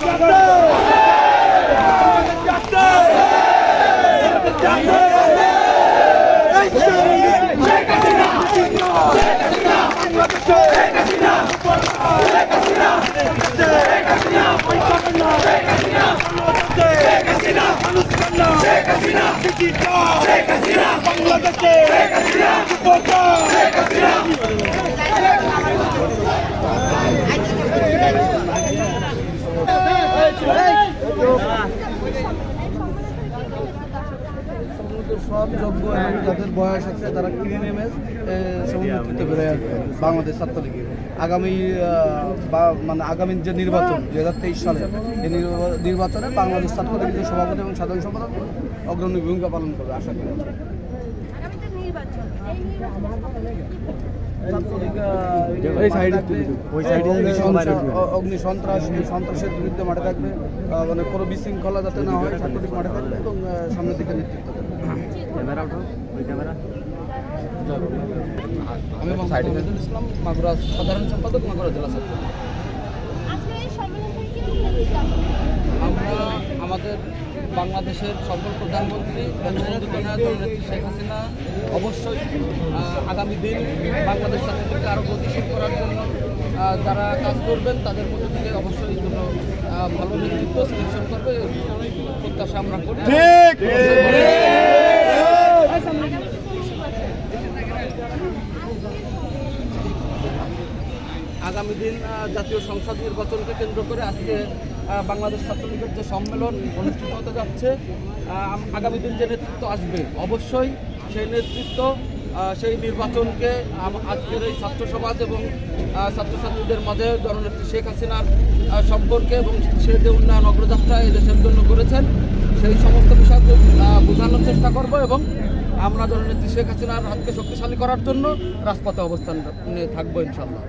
Take a seat now. Take a seat now. Take a seat now. Bangladesh. Take a যোগ্য এবং যাদের বয়স আছে তারা নেমে সমন্বিত বেড়ে আসবে বাংলাদেশ ছাত্রলীগের। আগামী বা মানে আগামী যে নির্বাচন দু হাজার তেইশ সালে এই নির্বা- নির্বাচনে বাংলাদেশ ছাত্রলীগের সভাপতি এবং সাধারণ সম্পাদক অগ্রণী ভূমিকা পালন করবে, আশা করি। অগ্নি সন্ত্রাস- সন্ত্রাসের বিরুদ্ধে মাঠে থাকবে। মানে কোনো বিশৃঙ্খলা যাতে না হয় ছাত্রলীগ মাঠে থাকবে এবং সামনের দিকে নেতৃত্ব দেবে। ক্যামেরা উঠাও। ওই ক্যামেরা। আমি নজরুল ইসলাম মাগুরা সাধারণ সম্পাদক মাগুরা জেলা ছাত্র আজকে এই সম্মেলন থেকে কি নির্দেশ আমরা আমাদের বাংলাদেশের সকল প্রধানমন্ত্রী শেখ হাসিনা অবশ্যই আগামী দিন বাংলাদেশ স্বাধীনতাকে আরও গতিশীল করার জন্য যারা কাজ করবেন তাদের মধ্যে থেকে অবশ্যই আহ, ভালো নেতৃত্ব সিলেকশন করবে প্রত্যাশা আমরা করি। আগামী দিন জাতীয় সংসদ নির্বাচনকে কেন্দ্র করে আজকে বাংলাদেশ ছাত্রলীগের যে সম্মেলন অনুষ্ঠিত হতে যাচ্ছে আগামী দিন যে নেতৃত্ব আসবে, অবশ্যই সেই নেতৃত্ব সেই নির্বাচনকে আজকের এই ছাত্র সমাজ এবং ছাত্রছাত্রীদের মাঝে জননেত্রী শেখ হাসিনার সম্পর্কে এবং সে যে উন্নয়ন অগ্রযাত্রা এই দেশের জন্য করেছেন, সেই সমস্ত বিষয়কে বোঝানোর চেষ্টা করব এবং আমরা জননেত্রী শেখ হাসিনার হাতকে শক্তিশালী করার জন্য রাজপথে অবস্থান নিয়ে থাকব ইনশাল্লাহ